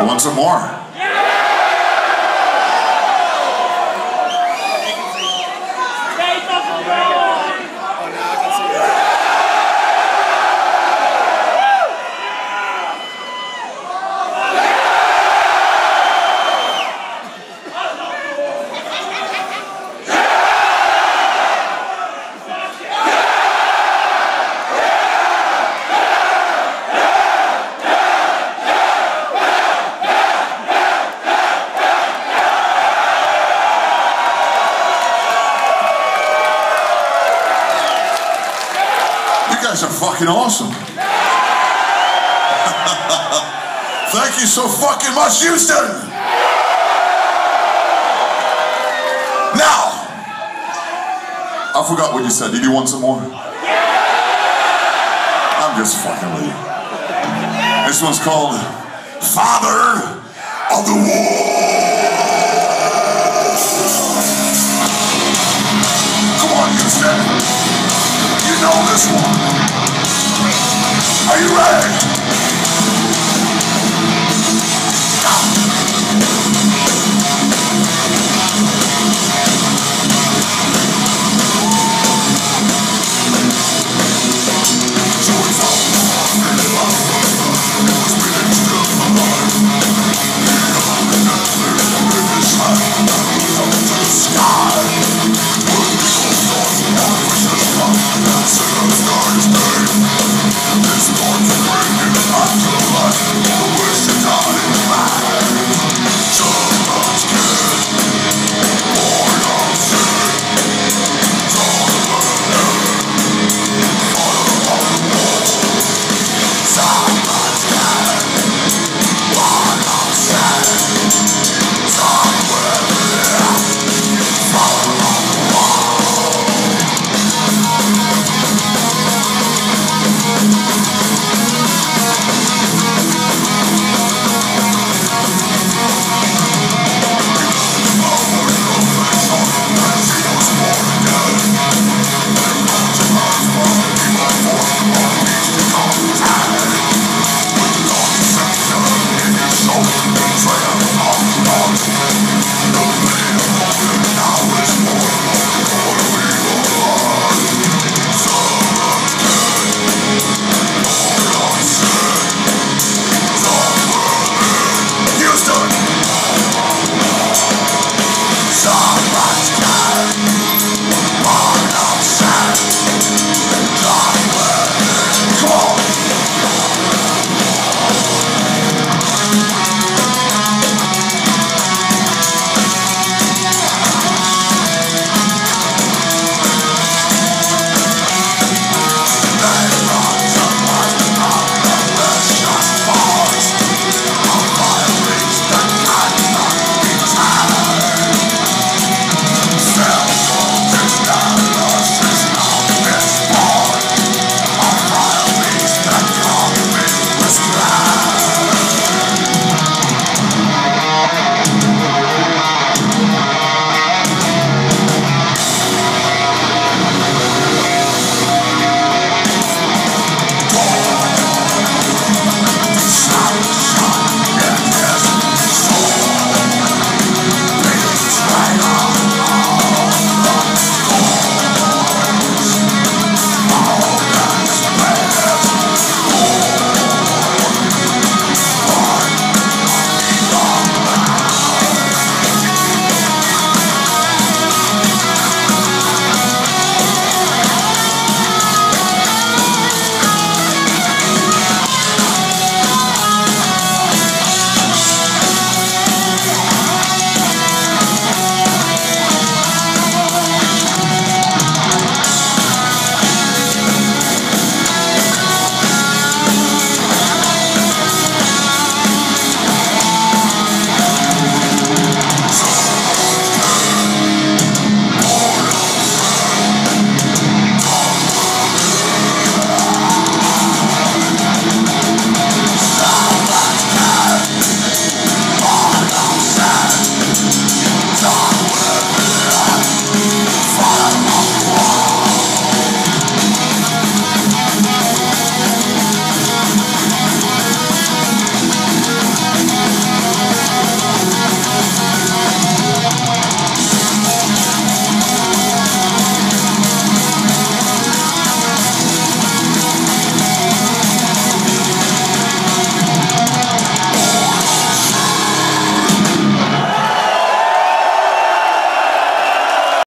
You want some more? Guys are fucking awesome. Thank you so fucking much, Houston. Now, I forgot what you said. Did you want some more? I'm just fucking with you. This one's called Father of the Wolves. This one. Are you ready?